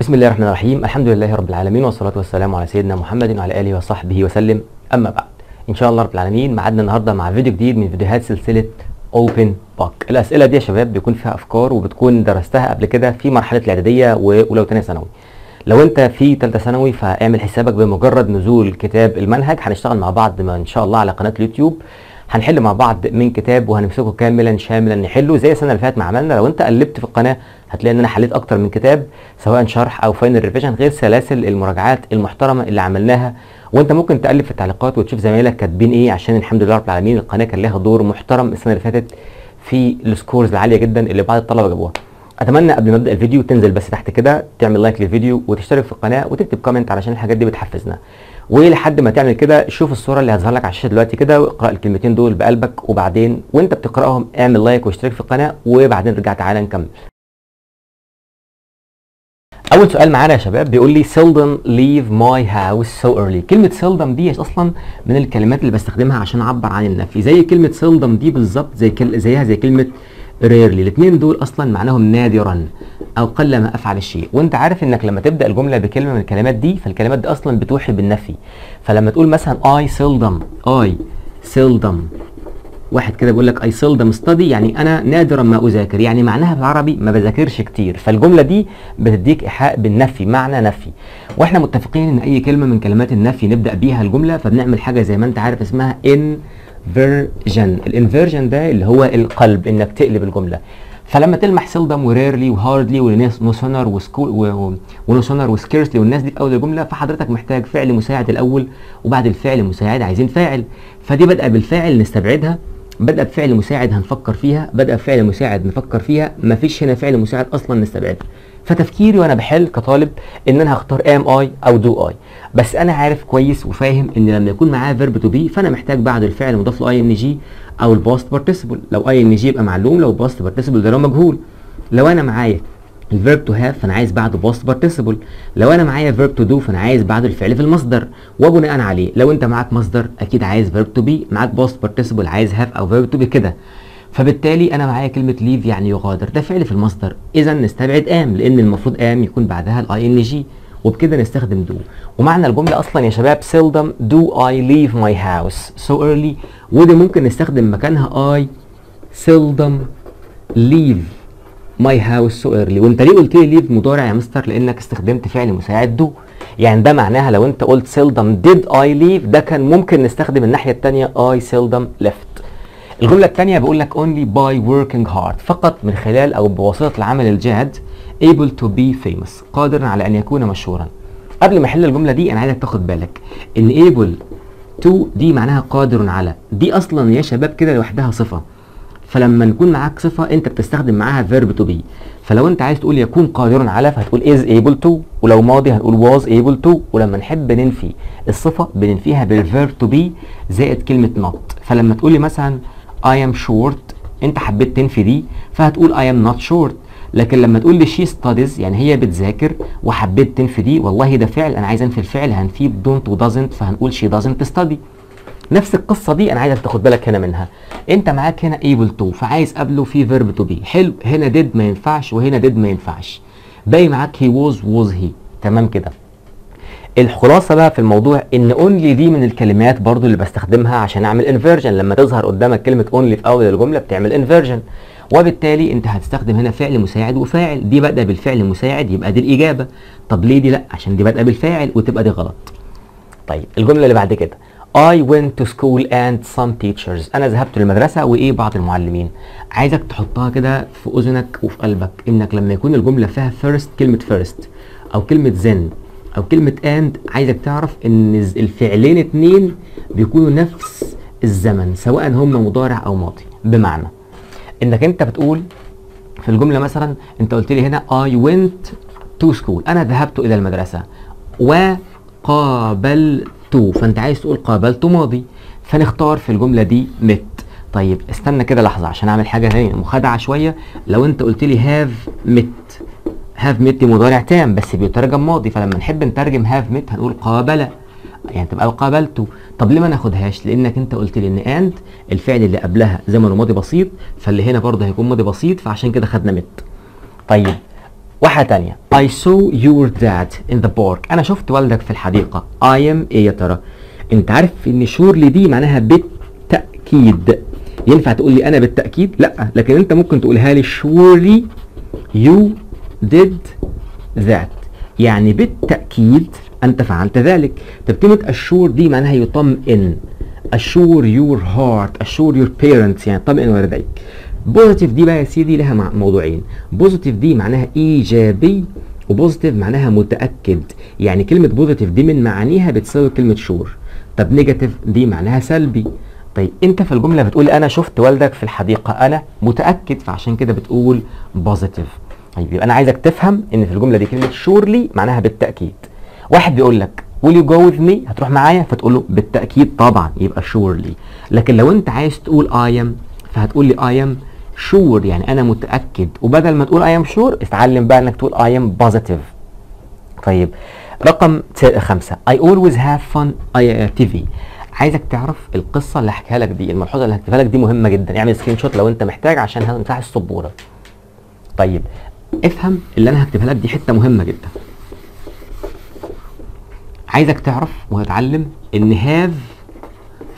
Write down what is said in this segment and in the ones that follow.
بسم الله الرحمن الرحيم. الحمد لله رب العالمين والصلاة والسلام على سيدنا محمد وعلى آله وصحبه وسلم. أما بعد إن شاء الله رب العالمين معادنا النهاردة مع فيديو جديد من فيديوهات سلسلة Open Book الأسئلة دي يا شباب بيكون فيها أفكار وبتكون درستها قبل كده في مرحلة الإعدادية وأولى وثانية ثانوي. لو أنت في ثالثة ثانوي فاعمل حسابك بمجرد نزول كتاب المنهج. هنشتغل مع بعض ما إن شاء الله على قناة اليوتيوب. هنحل مع بعض من كتاب وهنمسكه كاملا شاملا. نحله زي السنة اللي فاتت ما عملنا. لو انت قلبت في القناة هتلاقي ان أنا حليت أكتر من كتاب سواء شرح أو final revision غير سلاسل المراجعات المحترمة اللي عملناها. وانت ممكن تقلب في التعليقات وتشوف زمايلك كاتبين إيه عشان الحمد لله رب العالمين القناة كان لها دور محترم السنة اللي فاتت في ال scores العالية جدا اللي بعض الطلبة جابوها. أتمنى قبل ما أبدأ الفيديو تنزل بس تحت كده تعمل like للفيديو وتشترك في القناة وتكتب comment علشان الحاجات دي بتحفزنا. ولحد ما تعمل كده شوف الصورة اللي هتظهر لك على الشاشة دلوقتي كده واقرأ الكلمتين دول بقلبك وبعدين وانت بتقرأهم اعمل like واشترك في القناة وبعدين رجع تعالى نكمل. أول سؤال معانا يا شباب بيقول لي seldom leave my house so early. كلمة seldom دي أصلا من الكلمات اللي بستخدمها عشان أعبر عن النفي زي كلمة seldom دي بالظبط زي كل... زيها زي كلمة ريرلي الاثنين دول أصلا معناهم نادرا. أو قل ما أفعل الشيء. وأنت عارف إنك لما تبدأ الجملة بكلمة من الكلمات دي فالكلمات دي أصلا بتوحي بالنفي. فلما تقول مثلا I seldom I seldom واحد كده بيقول لك I seldom study يعني أنا نادرا ما أذاكر. يعني معناها بالعربي ما بذاكرش كتير. فالجملة دي بتديك إيحاء بالنفي معنى نفي. وإحنا متفقين إن أي كلمة من كلمات النفي نبدأ بيها الجملة فبنعمل حاجة زي ما أنت عارف اسمها inversion ال inversion ده اللي هو القلب إنك تقلب الجملة. فلما تلمح سيلدم وريرلي وهاردلي ونوسونر وسكول ونوسونر وسكيرسلي والناس دي في اول الجمله فحضرتك محتاج فعل مساعد الأول وبعد الفعل المساعد عايزين فاعل. فدي بادئه بالفاعل نستبعدها بدأ بفعل مساعد هنفكر فيها بدأ بفعل مساعد نفكر فيها مفيش هنا فعل مساعد أصلا نستبعدها. فتفكيري وأنا بحل كطالب إن أنا هختار am I أو do I بس أنا عارف كويس وفاهم إن لما يكون معاه verb to be فأنا محتاج بعد الفعل مضاف له ing أو ال past participle لو ing يبقى معلوم لو past participle ده لو مجهول. لو أنا معايا ال verb to have فأنا عايز بعده past participle لو أنا معايا verb to do فأنا عايز بعده الفعل في المصدر. وبناء عليه لو أنت معاك مصدر أكيد عايز verb to be معاك past participle عايز have أو verb to be كده. فبالتالي أنا معايا كلمة leave يعني يغادر. ده فعل في المصدر. اذا نستبعد am لأن المفروض am يكون بعدها ال ing وبكده نستخدم do. ومعنى الجملة أصلا يا شباب seldom do I leave my house. So early. ودي ممكن نستخدم مكانها I seldom leave my house so early. وانت ليه قلت لي leave مضارع يا مستر؟ لأنك استخدمت فعل مساعد do. يعني ده معناها لو انت قلت seldom did I leave ده كان ممكن نستخدم الناحية الثانية I seldom left. الجملة الثانية بيقول لك only by working hard. فقط من خلال أو بواسطة العمل الجاد able to be famous قادرا على أن يكون مشهورا. قبل ما أحل الجملة دي أنا عايزك تاخد بالك إن able to دي معناها قادر على. دي أصلا يا شباب كده لوحدها صفة. فلما نكون معاك صفة أنت بتستخدم معاها verb to be. فلو أنت عايز تقول يكون قادرا على فهتقول is able to ولو ماضي هنقول was able to. ولما نحب ننفي الصفة بننفيها بالverb to be زائد كلمة not. فلما تقول لي مثلا I am short أنت حبيت تنفي دي فهتقول I am not short. لكن لما تقول لي she studies يعني هي بتذاكر وحبيت تنفي دي والله ده فعل أنا عايز أنفي الفعل هنفيه don't و doesn't فهنقول she doesn't study. نفس القصة دي أنا عايزك تاخد بالك هنا منها. أنت معاك هنا able to فعايز قبله في verb to be. حلو هنا did ما ينفعش وهنا did ما ينفعش. باقي معاك he was was he. تمام كده. الخلاصة بقى في الموضوع إن only دي من الكلمات برضو اللي بستخدمها عشان أعمل inversion لما تظهر قدامك كلمة only في أول الجملة بتعمل inversion وبالتالي انت هتستخدم هنا فعل مساعد وفاعل. دي بادئة بالفعل المساعد يبقى دي الإجابة. طب ليه دي لأ؟ عشان دي بادئة بالفاعل وتبقى دي غلط. طيب الجملة اللي بعد كده. I went to school and some teachers. أنا ذهبت للمدرسة وإيه؟ بعض المعلمين. عايزك تحطها كده في أذنك وفي قلبك إنك لما يكون الجملة فيها first كلمة first أو كلمة then أو كلمة and عايزك تعرف إن الفعلين اتنين بيكونوا نفس الزمن سواء هما مضارع أو ماضي. بمعنى إنك أنت بتقول في الجملة مثلا أنت قلت لي هنا I went to school. أنا ذهبت إلى المدرسة. وقابلت فأنت عايز تقول قابلت ماضي. فنختار في الجملة دي met. طيب استنى كده لحظة عشان أعمل حاجة ثانية مخادعه شوية. لو أنت قلت لي met. Have met دي مضارع تام بس بيترجم ماضي. فلما نحب نترجم have met هنقول قابل. يعني تبقى قابلته. طب ليه ما ناخدهاش؟ لأنك أنت قلت لي إن and الفعل اللي قبلها زمنه ماضي بسيط فاللي هنا برضه هيكون ماضي بسيط فعشان كده خدنا met طيب واحدة تانية. I saw your dad in the park. أنا شفت والدك في الحديقة. I am إيه يا ترى؟ أنت عارف إن surely دي معناها بالتأكيد. ينفع تقول لي أنا بالتأكيد؟ لأ لكن أنت ممكن تقولها لي surely you did that. يعني بالتأكيد أنت فعلت ذلك. طب كلمة assure دي معناها يطمئن. assure your heart assure your parents يعني طمئن والديك. positive دي بقى يا سيدي لها موضوعين. positive دي معناها إيجابي و positive معناها متأكد. يعني كلمة positive دي من معانيها بتساوي كلمة sure طب negative دي معناها سلبي. طيب أنت في الجملة بتقول أنا شفت والدك في الحديقة أنا متأكد فعشان كده بتقول positive طيب يبقى أنا عايزك تفهم إن في الجملة دي كلمة surely معناها بالتأكيد. واحد بيقول لك will you go with me? هتروح معايا فتقول له بالتأكيد طبعا. يبقى surely لكن لو انت عايز تقول I am فهتقول لي I am sure. يعني أنا متأكد. وبدل ما تقول I am sure اتعلم بقى إنك تقول I am positive. طيب رقم خمسة. I always have fun I TV عايزك تعرف القصة اللي هحكيها لك دي. الملحوظة اللي هكتبها لك دي مهمة جدا. اعمل screenshot لو انت محتاج عشان هنفتح السبورة. طيب افهم اللي أنا هكتبها لك دي حتة مهمة جدا. عايزك تعرف وهتعلم إن have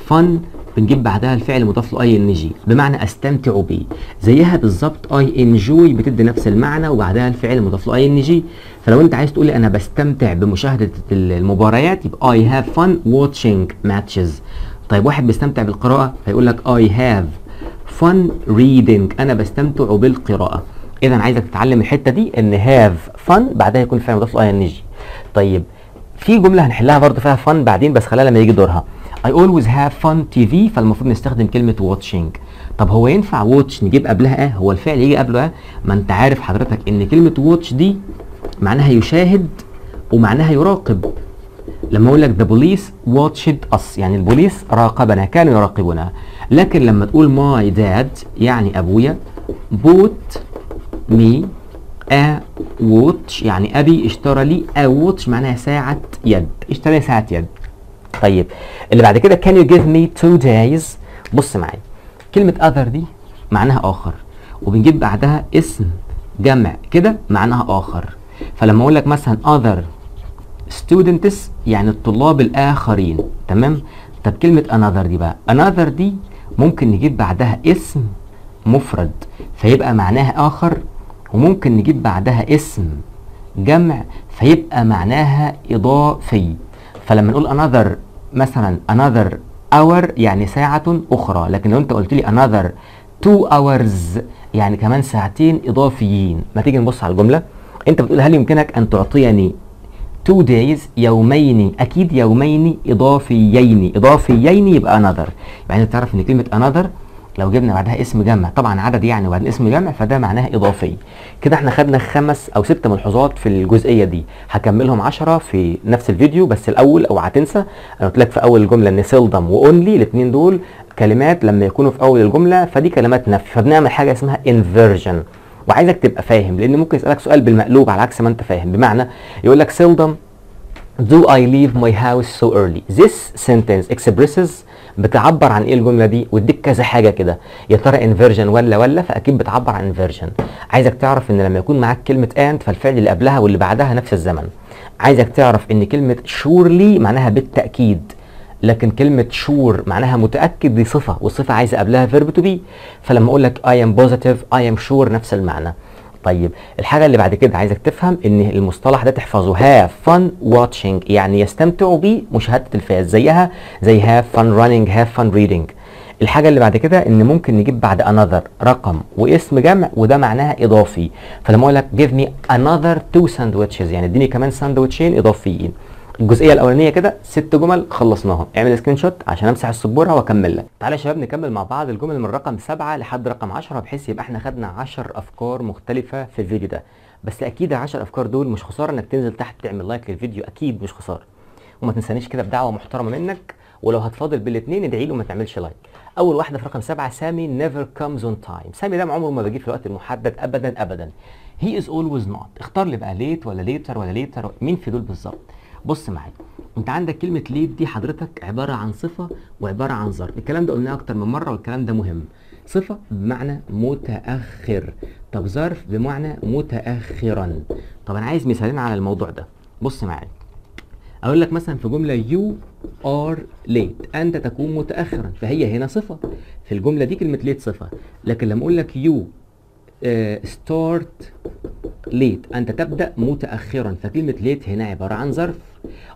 fun بنجيب بعدها الفعل مضاف له ing بمعنى أستمتع بيه زيها بالظبط enjoy بتدي نفس المعنى وبعدها الفعل مضاف له ing فلو أنت عايز تقول أنا بستمتع بمشاهدة المباريات يبقى I have fun watching matches طيب واحد بيستمتع بالقراءة هيقول لك I have fun reading أنا بستمتع بالقراءة. اذا عايزك تتعلم الحتة دي إن have fun بعدها يكون فعل مضاف له ing طيب في جملة هنحلها برضه فيها fun بعدين بس خليها لما يجي دورها. I always have fun TV فالمفروض نستخدم كلمة watching. طب هو ينفع watch نجيب قبلها آه هو الفعل يجي قبله آه ما أنت عارف حضرتك إن كلمة واتش دي معناها يشاهد ومعناها يراقب. لما أقول لك the police watched us يعني البوليس راقبنا كانوا يراقبونا. لكن لما تقول my dad يعني أبويا bought me a watch يعني أبي اشترى لي a watch معناها ساعة يد. اشترى لي ساعة يد. طيب اللي بعد كده can you give me two days بص معايا. كلمة other دي معناها آخر وبنجيب بعدها اسم جمع كده معناها آخر. فلما أقول لك مثلا other students يعني الطلاب الآخرين. تمام؟ طب كلمة another دي بقى. another دي ممكن نجيب بعدها اسم مفرد فيبقى معناها آخر وممكن نجيب بعدها اسم جمع فيبقى معناها إضافي. فلما نقول another مثلا another hour يعني ساعة أخرى لكن لو أنت قلت لي another two hours يعني كمان ساعتين إضافيين. ما تيجي نبص على الجملة؟ أنت بتقول هل يمكنك أن تعطيني two days يومين؟ أكيد يومين إضافيين. إضافيين يبقى another. يعني تعرف إن كلمة another لو جبنا بعدها اسم جمع طبعا عدد يعني وبعدين اسم جمع فده معناه إضافي. كده إحنا خدنا خمس أو ست ملحوظات في الجزئية دي. هكملهم عشرة في نفس الفيديو بس الأول أو هتنسى أنا قلت لك في أول الجمله إن seldom و only الاثنين دول كلمات لما يكونوا في أول الجملة فدي كلمات نفي. فبنعمل حاجة اسمها inversion وعايزك تبقى فاهم لأن ممكن يسألك سؤال بالمقلوب على عكس ما أنت فاهم. بمعنى يقول لك seldom do I leave my house so early? This sentence expresses بتعبر عن إيه الجملة دي؟ واديك كذا حاجة كده. يا ترى inversion ولا ولا؟ فأكيد بتعبر عن inversion عايزك تعرف إن لما يكون معاك كلمة and فالفعل اللي قبلها واللي بعدها نفس الزمن. عايزك تعرف إن كلمة surely معناها بالتأكيد. لكن كلمة sure معناها متأكد دي صفة والصفة عايزة قبلها verb to be فلما أقول لك I am positive I am sure نفس المعنى. طيب الحاجة اللي بعد كده عايزك تفهم إن المصطلح ده تحفظه. Have fun watching يعني يستمتعوا بمشاهدة التلفاز زيها زي have fun running have fun reading. الحاجة اللي بعد كده إن ممكن نجيب بعد another رقم واسم جمع وده معناها إضافي. فلما أقول لك give me another two sandwiches يعني اديني كمان ساندوتشين إضافيين. الجزئية الأولانية كده ست جمل خلصناهم. اعمل screenshot عشان امسح السبورة وأكمل لك. تعالى يا شباب نكمل مع بعض الجمل من رقم سبعة لحد رقم 10 بحيث يبقى إحنا خدنا 10 أفكار مختلفة في الفيديو ده. بس أكيد ال 10 أفكار دول مش خسارة إنك تنزل تحت تعمل like للفيديو أكيد مش خسارة. وما تنسانيش كده بدعوة محترمة منك ولو هتفاضل بالاثنين ادعي له ما تعملش like أول واحدة في رقم سبعة سامي never comes on time سامي ده عمره ما بيجي في الوقت المحدد ابدا ابدا. he is always نقط اختار لي بقى late ولا later ولا latter مين في دول بالظبط؟ بص معايا انت عندك كلمة late دي حضرتك عبارة عن صفة وعبارة عن ظرف. الكلام ده قلناه أكتر من مرة والكلام ده مهم. صفة بمعنى متأخر. طب ظرف بمعنى متاخرا. طب أنا عايز مثالين على الموضوع ده. بص معايا أقول لك مثلا في جملة you are late. أنت تكون متاخرا. فهي هنا صفة. في الجملة دي كلمة late صفة. لكن لما أقول لك uh, start late. أنت تبدأ متاخرا. فكلمة late هنا عبارة عن ظرف.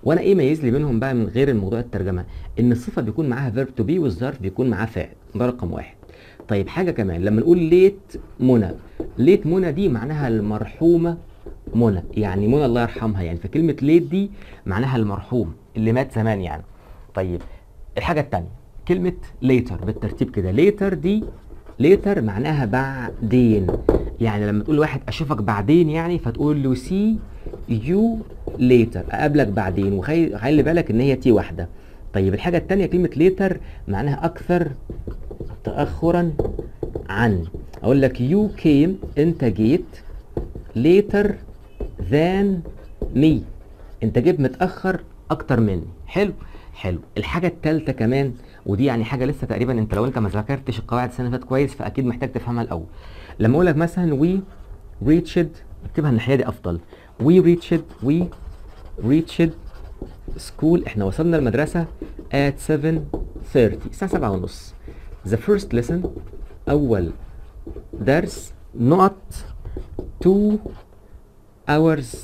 وأنا إيه ميز لي بينهم بقى من غير الموضوع الترجمة؟ ان الصفة بيكون معاها verb to be والظرف بيكون معاه فاعل ده رقم واحد. طيب حاجة كمان لما نقول ليت منى late منى دي معناها المرحومة منى يعني منى الله يرحمها يعني فكلمه late دي معناها المرحوم اللي مات زمان يعني. طيب الحاجة الثانية كلمة later بالترتيب كده later دي later معناها بعدين. يعني لما تقول لواحد أشوفك بعدين يعني فتقول له see you later أقابلك بعدين. وخلي بالك إن هي t واحدة. طيب الحاجة الثانية كلمة later معناها أكثر تاخرا عن. أقول لك you came انت جيت later than me. أنت جيت متأخر أكتر مني. حلو؟ حلو. الحاجة الثالثه كمان ودي يعني حاجة لسه تقريبا أنت لو أنت ما ذاكرتش القواعد السنة اللي فاتت كويس فأكيد محتاج تفهمها الأول. لما أقول لك مثلا we reached اكتبها الناحية دي أفضل. we reached we ريتشد سكول. إحنا وصلنا المدرسة at 7:30 الساعة 7 ونص. The first lesson أول درس not two hours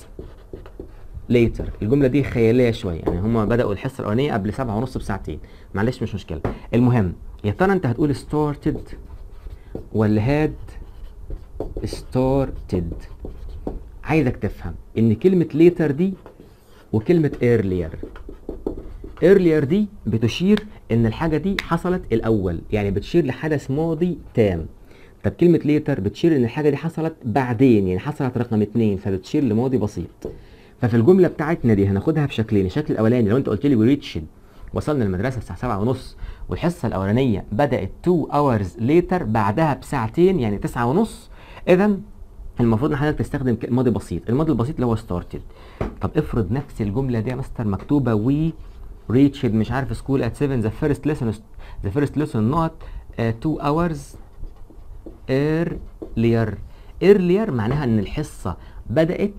later. الجملة دي خيالية شوية يعني هم بدأوا الحصة الأولانية قبل سبعة ونص بساعتين. معلش مش مشكلة. المهم يا ترى أنت هتقول started ولا had started عايزك تفهم إن كلمة later دي وكلمة earlier. Earlier دي بتشير إن الحاجة دي حصلت الأول يعني بتشير لحدث ماضي تام. طب كلمة later بتشير إن الحاجة دي حصلت بعدين يعني حصلت رقم اتنين فبتشير لماضي بسيط. ففي الجملة بتاعتنا دي هناخدها بشكلين الشكل الأولاني لو أنت قلت لي reached وصلنا المدرسة الساعة سبعة ونص والحصة الأولانية بدأت 2 hours later بعدها بساعتين يعني تسعة ونص اذا المفروض إن حضرتك تستخدم ماضي بسيط. الماضي البسيط اللي هو started. طب افرض نفس الجملة دي يا مستر مكتوبة we reached مش عارف school at 7 the first lesson the first lesson not 2 uh, hours earlier. Earlier معناها إن الحصة بدأت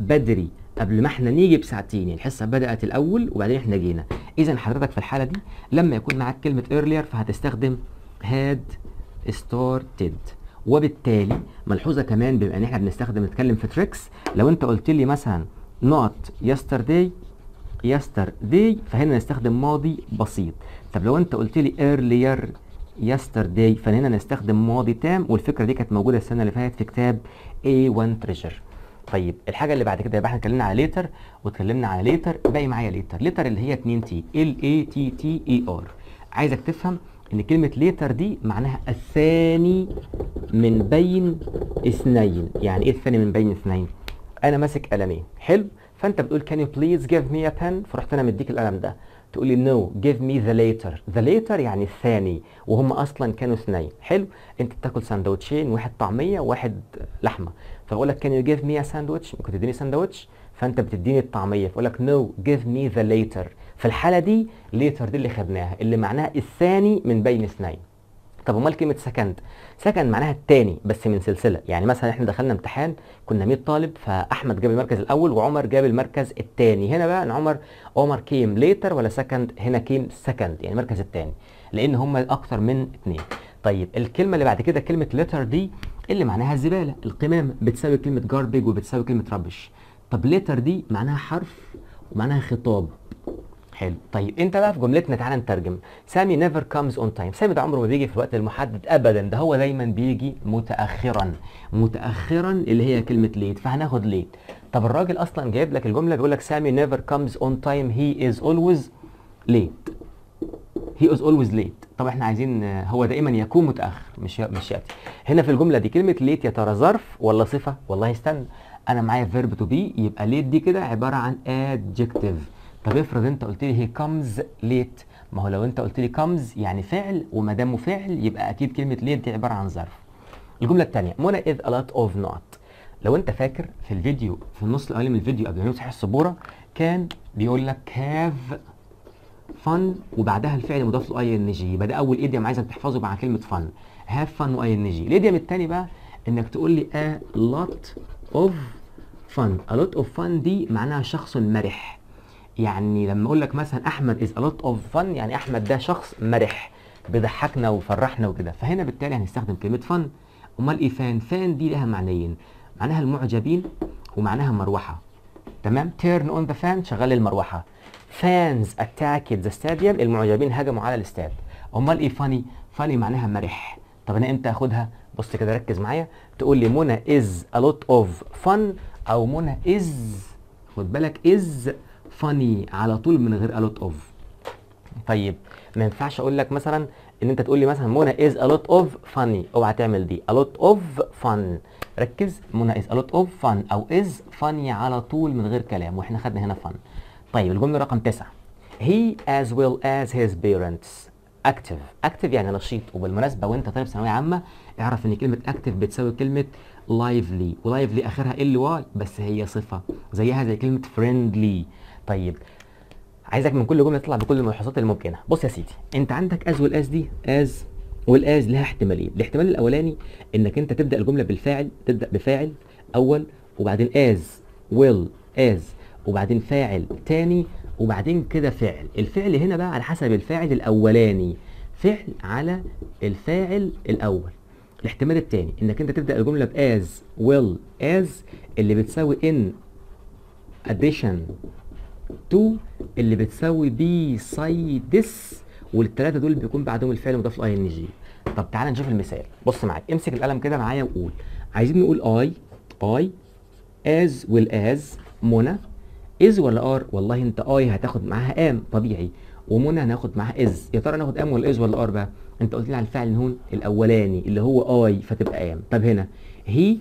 بدري قبل ما إحنا نيجي بساعتين يعني الحصة بدأت الأول وبعدين إحنا جينا. إذا حضرتك في الحالة دي لما يكون معاك كلمة earlier فهتستخدم had started. وبالتالي ملحوظة كمان بما إن إحنا بنستخدم نتكلم في tricks لو أنت قلت لي مثلا not yesterday yesterday فهنا نستخدم ماضي بسيط. طب لو أنت قلت لي earlier yesterday فهنا نستخدم ماضي تام والفكرة دي كانت موجودة السنة اللي فاتت في كتاب A1 Treasure. طيب الحاجة اللي بعد كده يبقى إحنا اتكلمنا على late واتكلمنا على later باقي معايا latter latter اللي هي 2 t l a t t e r عايزك تفهم إن كلمة latter دي معناها الثاني من بين اثنين. يعني إيه الثاني من بين اثنين؟ أنا ماسك قلمين. حلو؟ فأنت بتقول can you please give me a pen? فرحت أنا مديك القلم ده. تقول لي no give me the latter the latter يعني الثاني وهم أصلا كانوا اثنين. حلو؟ أنت بتاكل سندوتشين واحد طعمية وواحد لحمة. فأقول لك can you give me a sandwich ممكن تديني ساندوتش. فأنت بتديني الطعمية. فأقول لك no give me the latter في الحالة دي latter دي اللي خدناها اللي معناها الثاني من بين اثنين. طب امال كلمة second second معناها الثاني بس من سلسلة. يعني مثلا إحنا دخلنا امتحان كنا 100 طالب فأحمد جاب المركز الأول وعمر جاب المركز الثاني هنا بقى إن عمر عمر came latter ولا second هنا came second يعني المركز الثاني لأن هم أكتر من اثنين طيب الكلمة اللي بعد كده كلمة litter دي اللي معناها الزبالة. القمامة بتساوي كلمة garbage وبتساوي كلمة rubbish طب letter دي معناها حرف ومعناها خطاب. حلو. طيب انت بقى في جملتنا تعالى نترجم. سامي never comes on time سامي ده عمره ما بيجي في الوقت المحدد ابدا. ده هو دايما بيجي متاخرا. متاخرا اللي هي كلمة late فهناخد late طب الراجل أصلا جايب لك الجملة بيقول لك سامي never comes on time he is always late he is always late طب إحنا عايزين هو دائما يكون متأخر مش مش يأتي. هنا في الجملة دي كلمة late يا ترى ظرف ولا صفة؟ والله استنى. أنا معايا verb to be يبقى late دي كده عبارة عن adjective. طب افرض انت قلت لي هي comes late. ما هو لو انت قلت لي comes يعني فعل وما دامه فعل يبقى أكيد كلمة late دي عبارة عن ظرف. الجملة الثانية منى is a lot of نقط. لو انت فاكر في الفيديو في النص الأولاني من الفيديو قبل ما نفتح السبورة كان بيقول لك have fun وبعدها الفعل مضاف له ing يبقى ده أول idiom عايزك تحفظه مع كلمة fun have fun و ing ال idiom الثاني بقى إنك تقول لي a lot of fun. A lot of fun دي معناها شخص مرح. يعني لما أقول لك مثلا أحمد a lot of fun يعني أحمد ده شخص مرح بيضحكنا ويفرحنا وكده. فهنا بالتالي هنستخدم كلمة fun أمال إيه fan fan دي لها معنيين. معناها المعجبين ومعناها مروحة. تمام؟ turn on the fan شغل المروحة. fans attacked the stadium المعجبين هجموا على الاستاد. أمال إيه funny funny معناها مرح. طب أنا إمتى آخدها؟ بص كده ركز معايا. تقول لي منى a lot of fun أو منى is خد بالك is funny على طول من غير lot of. طيب ما ينفعش أقول لك مثلا إن أنت تقول لي مثلا منى is a lot of funny. أوعى تعمل دي. a lot of fun. ركز. منى is a lot of fun أو is funny على طول من غير كلام وإحنا خدنا هنا fun. طيب الجملة رقم تسعة. He as well as his parents. Active. Active يعني نشيط. وبالمناسبة وأنت طالب ثانوية عامة اعرف إن كلمة active بتساوي كلمة lively. و lively آخرها ال y بس هي صفة. زيها زي كلمة friendly. طيب عايزك من كل جملة تطلع بكل الملاحظات الممكنة. بص يا سيدي انت عندك as well as دي as well as لها احتمالين. الاحتمال الأولاني إنك انت تبدأ الجملة بالفاعل تبدأ بفاعل أول وبعدين as well as وبعدين فاعل تاني وبعدين كده فعل الفعل هنا بقى على حسب الفاعل الأولاني. فعل على الفاعل الأول. الاحتمال الثاني إنك انت تبدأ الجملة ب as well as اللي بتساوي in addition to اللي بتساوي besides والثلاثه دول بيكون بعدهم الفعل مضاف ل ing طب تعالى نشوف المثال. بص معايا امسك القلم كده معايا وقول. عايزين نقول I I as well as منى. is ولا are والله انت I هتاخد معاها am طبيعي. ومنى هناخد معاها is يا ترى ناخد am ولا is ولا are بقى؟ انت قلت لي على الفعل هون الأولاني اللي هو I فتبقى am طب هنا he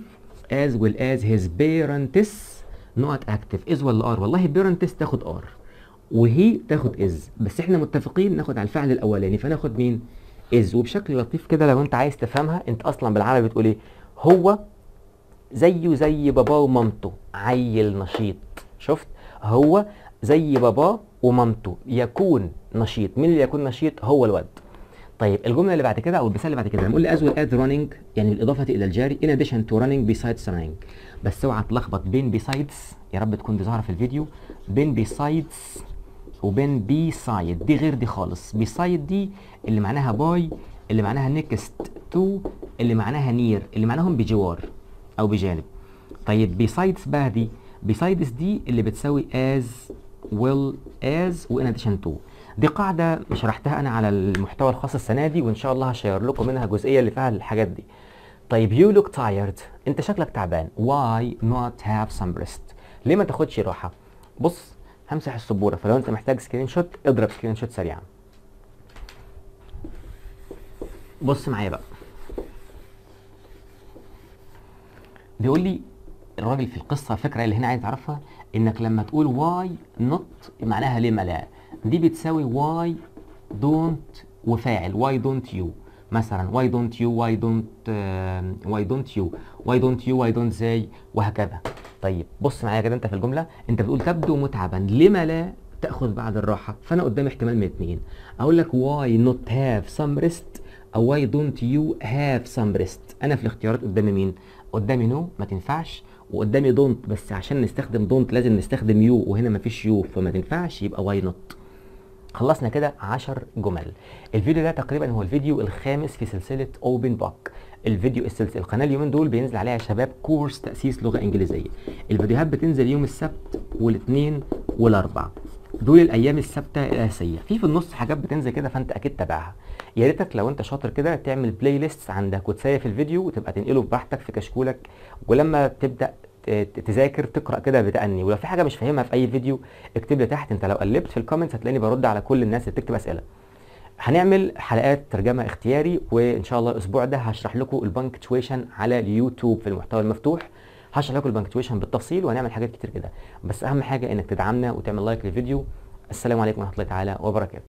as well as his parents not active. is ولا are؟ والله parents تاخد are. و he تاخد is بس إحنا متفقين ناخد على الفعل الأولاني. فناخد مين؟ از وبشكل لطيف كده لو أنت عايز تفهمها أنت أصلا بالعربي بتقول إيه؟ هو زيه زي باباه ومامته. عيل نشيط. شفت؟ هو زي باباه ومامته. يكون نشيط. مين اللي يكون نشيط؟ هو الواد. طيب الجملة اللي بعد كده أو المثال اللي بعد كده بنقول as well as running يعني بالإضافة إلى الجاري in addition to running besides running. بس أوعى تلخبط بين besides يا رب تكون دي ظاهرة في الفيديو بين besides وبين beside دي غير دي خالص. beside دي اللي معناها by اللي معناها next to اللي معناها near اللي معناهم بجوار أو بجانب. طيب besides بقى دي. besides دي اللي بتساوي as well as و in addition to دي قاعدة شرحتها أنا على المحتوى الخاص السنة دي وإن شاء الله هشير لكم منها جزئية اللي فيها الحاجات دي. طيب you look tired. أنت شكلك تعبان. Why not have some rest ليه ما تاخدش راحة؟ بص همسح السبورة. فلو أنت محتاج screenshot اضرب screenshot سريعا. بص معايا بقى. بيقول لي الراجل في القصة فكره اللي هنا عايز تعرفها إنك لما تقول why not معناها ليه ما لا دي بتساوي why don't وفاعل. why don't you مثلا why don't you why don't why don't you why don't you why don't they وهكذا. طيب بص معايا كده انت في الجملة. انت بتقول تبدو متعبا لما لا تأخذ بعد الراحة؟ فأنا قدامي احتمال من اتنين. أقول لك why not have some rest أو why don't you have some rest أنا في الاختيارات قدامي مين؟ قدامي no ما تنفعش. وقدامي don't بس عشان نستخدم don't لازم نستخدم you وهنا مفيش you فما تنفعش يبقى why not خلصنا كده 10 جمل. الفيديو ده تقريبا هو الفيديو الخامس في سلسلة Open Book الفيديو السلسلة القناة اليومين دول بينزل عليها شباب كورس تأسيس لغة إنجليزية. الفيديوهات بتنزل يوم السبت والاثنين والأربع. دول الأيام الثابتة الأساسية. في في النص حاجات بتنزل كده فأنت أكيد تابعها. يا ريتك لو أنت شاطر كده تعمل playlist عندك وتسيف الفيديو وتبقى تنقله براحتك في كشكولك. ولما تبدأ تذاكر تقرأ كده بتأني. ولو في حاجة مش فاهمها في أي فيديو اكتب لي تحت. أنت لو قلبت في ال comments هتلاقيني برد على كل الناس اللي بتكتب أسئلة. هنعمل حلقات ترجمة اختياري وإن شاء الله الأسبوع ده هشرح لكم ال punctuation على اليوتيوب في المحتوى المفتوح. هشرح لكم ال punctuation بالتفصيل وهنعمل حاجات كتير كده. بس أهم حاجة إنك تدعمنا وتعمل like للفيديو. السلام عليكم ورحمة الله تعالى وبركاته.